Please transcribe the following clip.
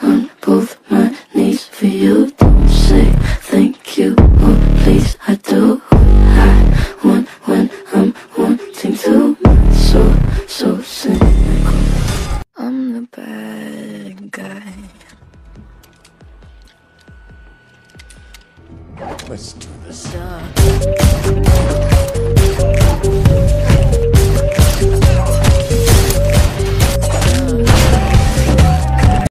on both my knees for you. Don't say thank you, oh please I do. I want when I'm wanting to. So so cynical. I'm the bad guy. Let's do this. Duh.